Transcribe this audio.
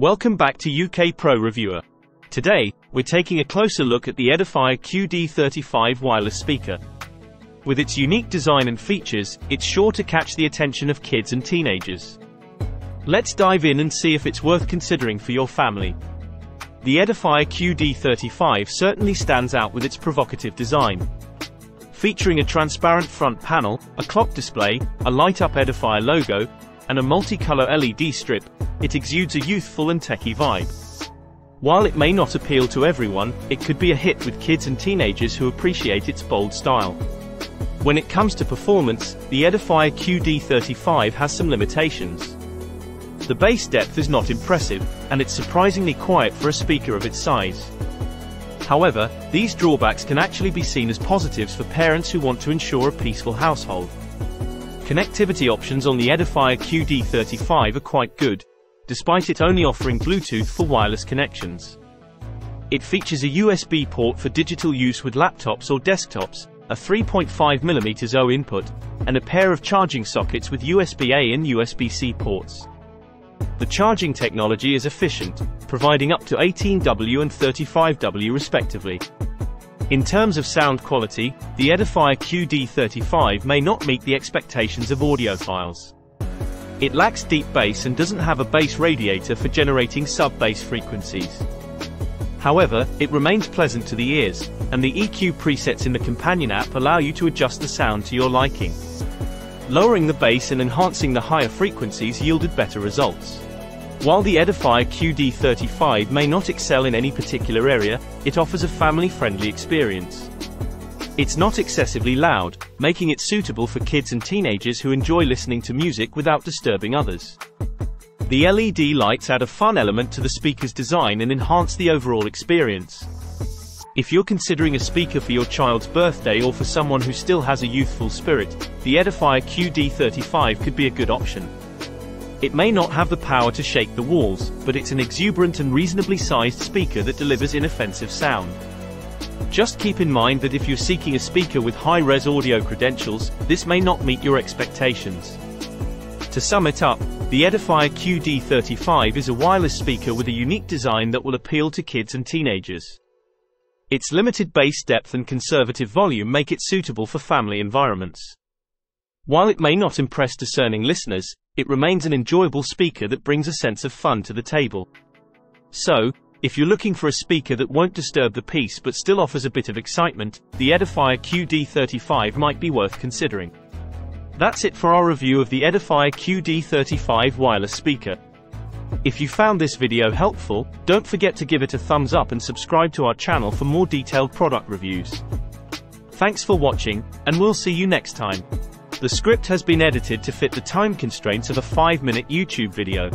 Welcome back to UK Pro Reviewer. Today, we're taking a closer look at the Edifier QD35 wireless speaker. With its unique design and features, it's sure to catch the attention of kids and teenagers. Let's dive in and see if it's worth considering for your family. The Edifier QD35 certainly stands out with its provocative design. Featuring a transparent front panel, a clock display, a light-up Edifier logo, and a multicolor LED strip, it exudes a youthful and techy vibe. While it may not appeal to everyone, it could be a hit with kids and teenagers who appreciate its bold style. When it comes to performance, the Edifier QD35 has some limitations. The bass depth is not impressive, and it's surprisingly quiet for a speaker of its size. However, these drawbacks can actually be seen as positives for parents who want to ensure a peaceful household. Connectivity options on the Edifier QD35 are quite good, despite it only offering Bluetooth for wireless connections. It features a USB port for digital use with laptops or desktops, a 3.5mm O input, and a pair of charging sockets with USB-A and USB-C ports. The charging technology is efficient, providing up to 18W and 35W respectively. In terms of sound quality, the Edifier QD35 may not meet the expectations of audiophiles. It lacks deep bass and doesn't have a bass radiator for generating sub-bass frequencies. However, it remains pleasant to the ears, and the EQ presets in the companion app allow you to adjust the sound to your liking. Lowering the bass and enhancing the higher frequencies yielded better results. While the Edifier QD35 may not excel in any particular area, it offers a family-friendly experience. It's not excessively loud, making it suitable for kids and teenagers who enjoy listening to music without disturbing others. The LED lights add a fun element to the speaker's design and enhance the overall experience. If you're considering a speaker for your child's birthday or for someone who still has a youthful spirit, the Edifier QD35 could be a good option. It may not have the power to shake the walls, but it's an exuberant and reasonably sized speaker that delivers inoffensive sound. Just keep in mind that if you're seeking a speaker with high-res audio credentials, this may not meet your expectations. To sum it up, the Edifier QD35 is a wireless speaker with a unique design that will appeal to kids and teenagers. Its limited bass depth and conservative volume make it suitable for family environments. While it may not impress discerning listeners, it remains an enjoyable speaker that brings a sense of fun to the table. So, if you're looking for a speaker that won't disturb the peace but still offers a bit of excitement, the Edifier QD35 might be worth considering. That's it for our review of the Edifier QD35 wireless speaker. If you found this video helpful, don't forget to give it a thumbs up and subscribe to our channel for more detailed product reviews. Thanks for watching, and we'll see you next time. The script has been edited to fit the time constraints of a 5-minute YouTube video.